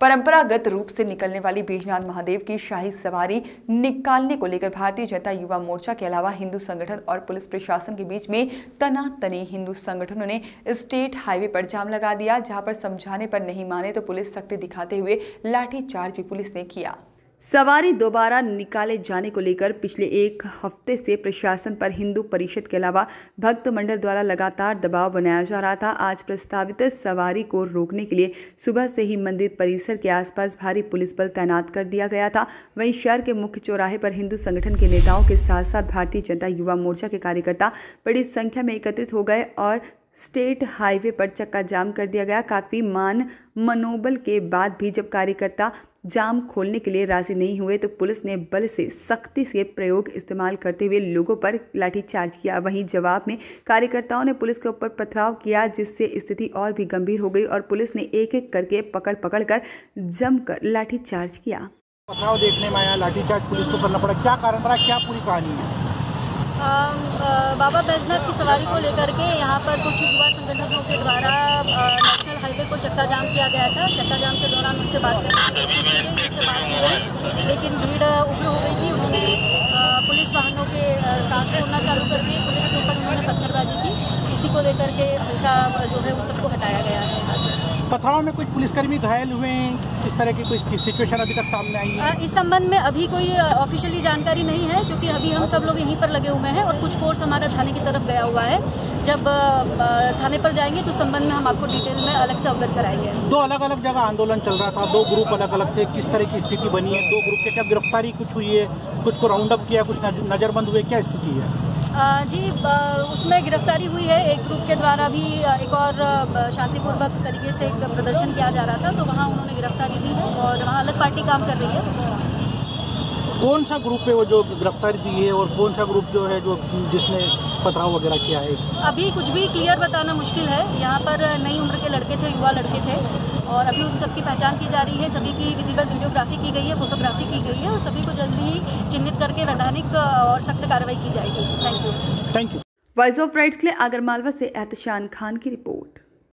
परंपरागत रूप से निकलने वाली बीजनाथ महादेव की शाही सवारी निकालने को लेकर भारतीय जनता युवा मोर्चा के अलावा हिंदू संगठन और पुलिस प्रशासन के बीच में तनातनी हिंदू संगठनों ने स्टेट हाईवे पर जाम लगा दिया, जहाँ पर समझाने पर नहीं माने तो पुलिस सख्ती दिखाते हुए लाठीचार्ज भी पुलिस ने किया। सवारी दोबारा निकाले जाने को लेकर पिछले एक हफ़्ते से प्रशासन पर हिंदू परिषद के अलावा भक्त मंडल द्वारा लगातार दबाव बनाया जा रहा था। आज प्रस्तावित सवारी को रोकने के लिए सुबह से ही मंदिर परिसर के आसपास भारी पुलिस बल तैनात कर दिया गया था। वहीं शहर के मुख्य चौराहे पर हिंदू संगठन के नेताओं के साथ साथ भारतीय जनता युवा मोर्चा के कार्यकर्ता बड़ी संख्या में एकत्रित हो गए और स्टेट हाईवे पर चक्का जाम कर दिया गया। काफ़ी मान मनोबल के बाद भी जब कार्यकर्ता जाम खोलने के लिए राज़ी नहीं हुए तो पुलिस ने बल से सख्ती से प्रयोग इस्तेमाल करते हुए लोगों पर लाठीचार्ज किया। वहीं जवाब में कार्यकर्ताओं ने पुलिस के ऊपर पथराव किया जिससे स्थिति और भी गंभीर हो गई और पुलिस ने एक एक करके पकड़ पकड़ कर जमकर लाठीचार्ज किया। पथराव देखने में आया लाठीचार्ज पुलिस को करना पड़ा। क्या कारण रहा क्या पूरी कहानी है? बाबा बैजनाथ की सवारी को लेकर के यहाँ पर कुछ युवा संगठनों के द्वारा चक्का जाम किया गया था। चक्का जाम के दौरान उनसे बात करने की कोशिश की गई उनसे बात की गई लेकिन भीड़ उग्र हो गई थी उन्होंने पुलिस वाहनों के कांच तोड़ना चालू कर दिए पुलिस के ऊपर उन्होंने पत्थरबाजी की इसी को लेकर के हल्का जो है उन सबको हटाया गया है यहाँ से पथराव में कुछ पुलिसकर्मी घायल हुए हैं? इस तरह की कोई सिचुएशन अभी तक सामने आई है? इस संबंध में अभी कोई ऑफिशियली जानकारी नहीं है क्योंकि अभी हम सब लोग यहीं पर लगे हुए हैं और कुछ फोर्स हमारा थाने की तरफ़ गया हुआ है। जब थाने पर जाएँगे तो संबंध में हम आपको डिटेल में अलग से अवगत कराएँगे। दो अलग अलग जगह आंदोलन चल रहा था दो ग्रुप अलग अलग थे। किस तरह की स्थिति बनी है? दो ग्रुप के क्या गिरफ्तारी कुछ हुई है? कुछ को राउंड अप किया कुछ नजरबंद हुए क्या स्थिति है? जी उसमें गिरफ्तारी हुई है। एक ग्रुप के द्वारा भी एक और शांतिपूर्वक तरीके से एक प्रदर्शन किया जा रहा था तो वहाँ उन्होंने गिरफ्तारी दी है और वहाँ अलग पार्टी काम कर रही है। कौन सा ग्रुप है वो जो गिरफ्तारी दी है और कौन सा ग्रुप जो है जो जिसने पथराव वगैरह किया है? अभी कुछ भी क्लियर बताना मुश्किल है। यहाँ पर नई उम्र के लड़के थे युवा लड़के थे। और अभी उन सबकी पहचान की जा रही है सभी की विधिवत वीडियोग्राफी की गई है फोटोग्राफी की गई है और सभी को जल्दी ही चिन्हित करके वैधानिक और सख्त कार्रवाई की जाएगी। Thank you thank you voice of rights के लिए आगरमालवा से एहतशान खान की रिपोर्ट।